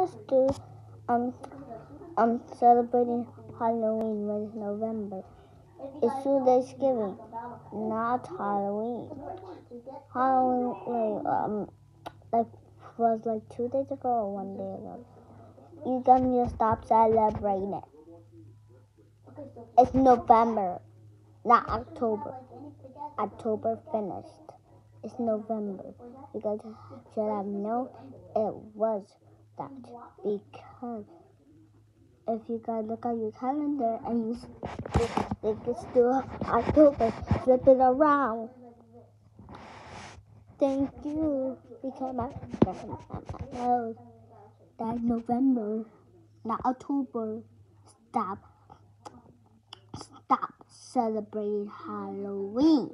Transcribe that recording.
us do um um celebrating Halloween when it's November. It's two Thanksgiving, not Halloween. Halloween like um like was like two days ago or one day ago. You gonna stop celebrating it. It's November, not October. October finished. It's November. You guys should have known it was that because if you guys look at your calendar and you think it's still October, flip it around. Thank you because my grandma knows that November, not October. Stop. Stop celebrating Halloween.